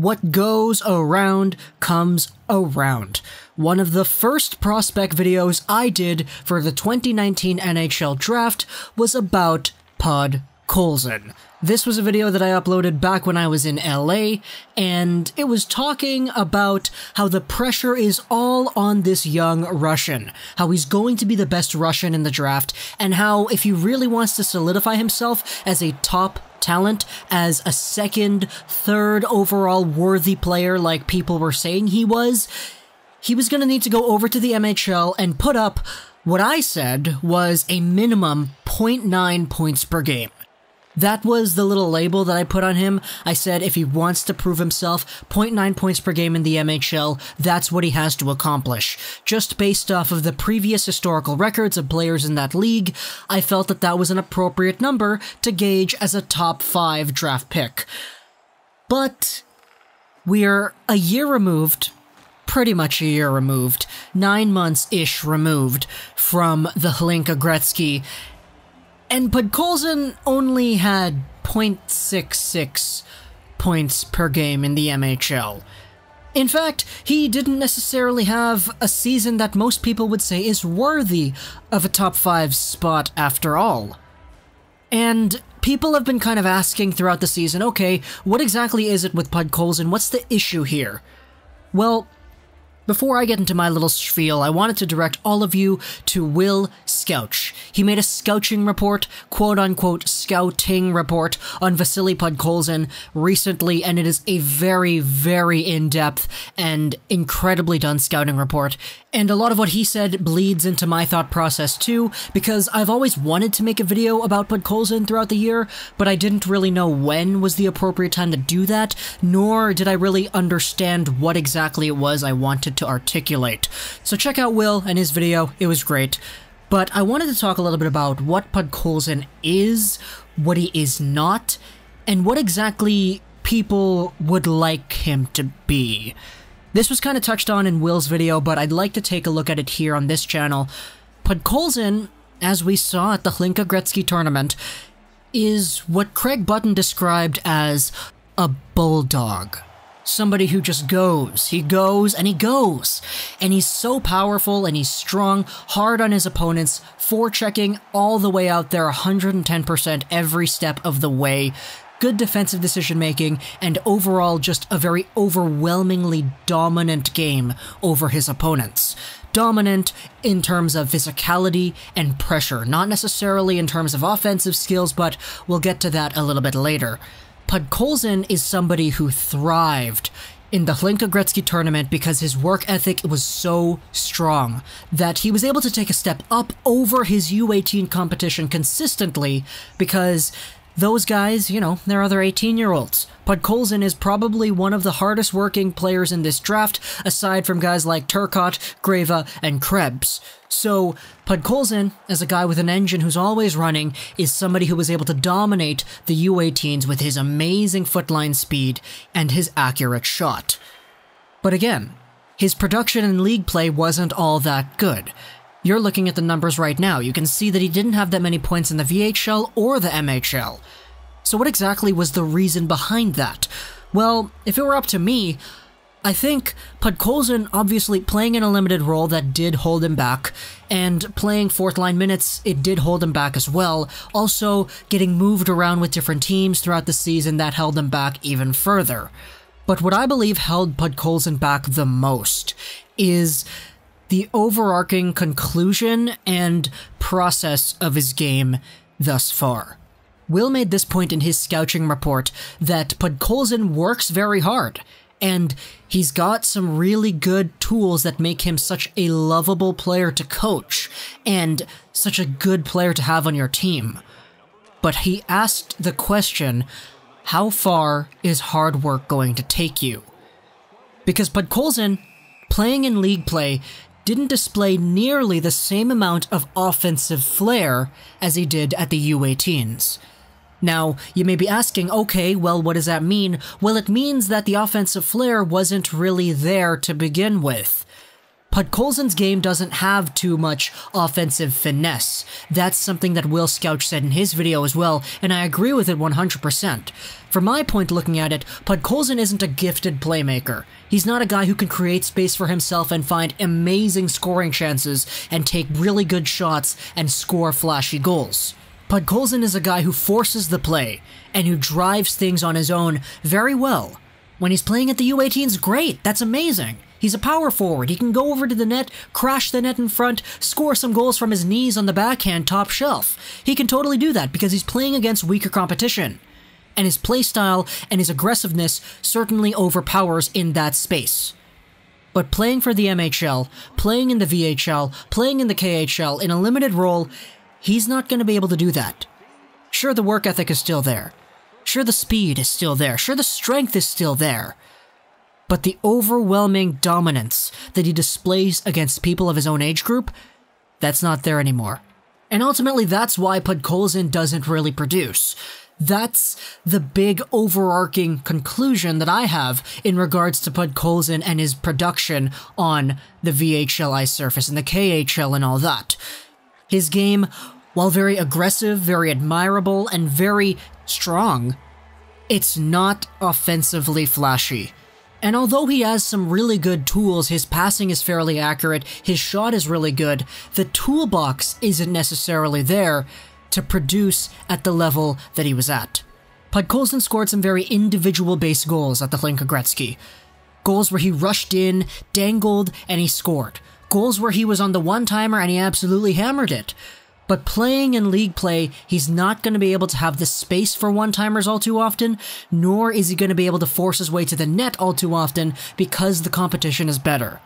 What goes around comes around. One of the first prospect videos I did for the 2019 NHL draft was about Pod Colson. This was a video that I uploaded back when I was in LA, and it was talking about how the pressure is all on this young Russian, how he's going to be the best Russian in the draft, and how if he really wants to solidify himself as a top talent, as a second, third overall worthy player like people were saying he was, he was going to need to go over to the MHL and put up what I said was a minimum 0.9 points per game. That was the little label that I put on him. I said if he wants to prove himself, 0.9 points per game in the MHL, that's what he has to accomplish. Just based off of the previous historical records of players in that league, I felt that that was an appropriate number to gauge as a top 5 draft pick. But we're a year removed, pretty much a year removed, nine months ish removed from the Hlinka Gretzky and Podkolzin only had 0.66 points per game in the MHL. In fact, he didn't necessarily have a season that most people would say is worthy of a top 5 spot after all. And people have been kind of asking throughout the season, okay, what exactly is it with Podkolzin? What's the issue here? Well, before I get into my little spiel, I wanted to direct all of you to Will Scouch. He made a scouching report, quote unquote scouting report, on Vasili Podkolzin recently, and it is a very, very in depth and incredibly done scouting report. And a lot of what he said bleeds into my thought process too, because I've always wanted to make a video about Podkolzin throughout the year, but I didn't really know when was the appropriate time to do that, nor did I really understand what exactly it was I wanted to articulate. So check out Will and his video, it was great. But I wanted to talk a little bit about what Podkolzin is, what he is not, and what exactly people would like him to be. This was kind of touched on in Will's video, but I'd like to take a look at it here on this channel. Podkolzin, as we saw at the Hlinka Gretzky tournament, is what Craig Button described as a bulldog. Somebody who just goes. He goes and he goes. And he's so powerful and he's strong, hard on his opponents, forechecking all the way out there 110% every step of the way good defensive decision making, and overall just a very overwhelmingly dominant game over his opponents. Dominant in terms of physicality and pressure, not necessarily in terms of offensive skills, but we'll get to that a little bit later. Podkolzin is somebody who thrived in the Hlinka Gretzky tournament because his work ethic was so strong that he was able to take a step up over his U18 competition consistently because those guys, you know, they're other 18 year olds. Podkolzin is probably one of the hardest working players in this draft, aside from guys like Turcotte, Grewe, and Krebs. So, Podkolzin, as a guy with an engine who's always running, is somebody who was able to dominate the U18s with his amazing footline speed and his accurate shot. But again, his production in league play wasn't all that good. You're looking at the numbers right now. You can see that he didn't have that many points in the VHL or the MHL. So what exactly was the reason behind that? Well, if it were up to me, I think Podkolzin obviously playing in a limited role that did hold him back, and playing fourth line minutes, it did hold him back as well. Also, getting moved around with different teams throughout the season that held him back even further. But what I believe held Podkolzin back the most is the overarching conclusion and process of his game thus far. Will made this point in his scouting report that Podkolzin works very hard, and he's got some really good tools that make him such a lovable player to coach, and such a good player to have on your team. But he asked the question, how far is hard work going to take you? Because Podkolzin, playing in league play, didn't display nearly the same amount of offensive flair as he did at the U18s. Now, you may be asking, okay, well, what does that mean? Well, it means that the offensive flair wasn't really there to begin with. Podkolzin's game doesn't have too much offensive finesse. That's something that Will Scouch said in his video as well, and I agree with it 100%. From my point looking at it, Podkolzin isn't a gifted playmaker. He's not a guy who can create space for himself and find amazing scoring chances and take really good shots and score flashy goals. Podkolzin is a guy who forces the play and who drives things on his own very well. When he's playing at the U18s, great, that's amazing. He's a power forward. He can go over to the net, crash the net in front, score some goals from his knees on the backhand top shelf. He can totally do that because he's playing against weaker competition. And his playstyle and his aggressiveness certainly overpowers in that space. But playing for the MHL, playing in the VHL, playing in the KHL in a limited role, he's not going to be able to do that. Sure, the work ethic is still there. Sure, the speed is still there. Sure, the strength is still there but the overwhelming dominance that he displays against people of his own age group, that's not there anymore. And ultimately, that's why Podkolzin doesn't really produce. That's the big overarching conclusion that I have in regards to Podkolzin and his production on the VHL ice surface and the KHL and all that. His game, while very aggressive, very admirable, and very strong, it's not offensively flashy. And although he has some really good tools, his passing is fairly accurate, his shot is really good, the toolbox isn't necessarily there to produce at the level that he was at. Podkolzin scored some very individual based goals at the Hlinka Gretzky. Goals where he rushed in, dangled, and he scored. Goals where he was on the one timer and he absolutely hammered it. But playing in league play, he's not going to be able to have the space for one-timers all too often, nor is he going to be able to force his way to the net all too often because the competition is better.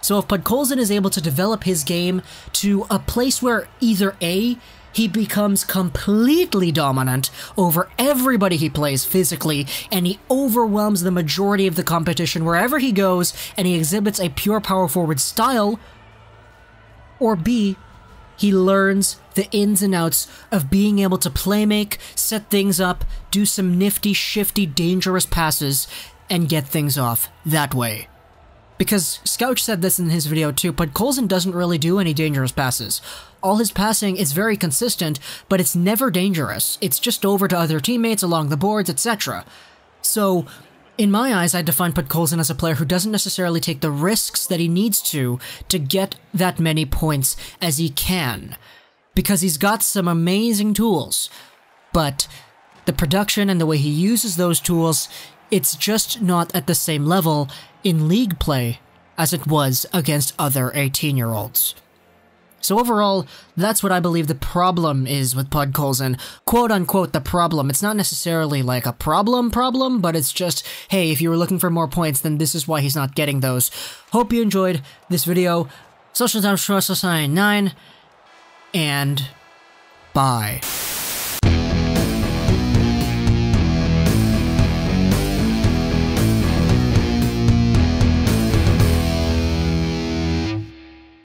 So if Podkolzin is able to develop his game to a place where either A, he becomes completely dominant over everybody he plays physically, and he overwhelms the majority of the competition wherever he goes, and he exhibits a pure power forward style, or B, he learns the ins and outs of being able to playmake, set things up, do some nifty, shifty, dangerous passes, and get things off that way. Because Scouch said this in his video too, Podkolzin doesn't really do any dangerous passes. All his passing is very consistent, but it's never dangerous. It's just over to other teammates along the boards, etc. So, in my eyes, I define Podkolzin as a player who doesn't necessarily take the risks that he needs to to get that many points as he can. Because he's got some amazing tools, but the production and the way he uses those tools, it's just not at the same level in league play as it was against other 18 year olds. So overall, that's what I believe the problem is with Podkolzin. Quote unquote the problem. It's not necessarily like a problem problem, but it's just, hey, if you were looking for more points, then this is why he's not getting those. Hope you enjoyed this video. Social Time Society 9, and bye.